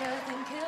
doesn't.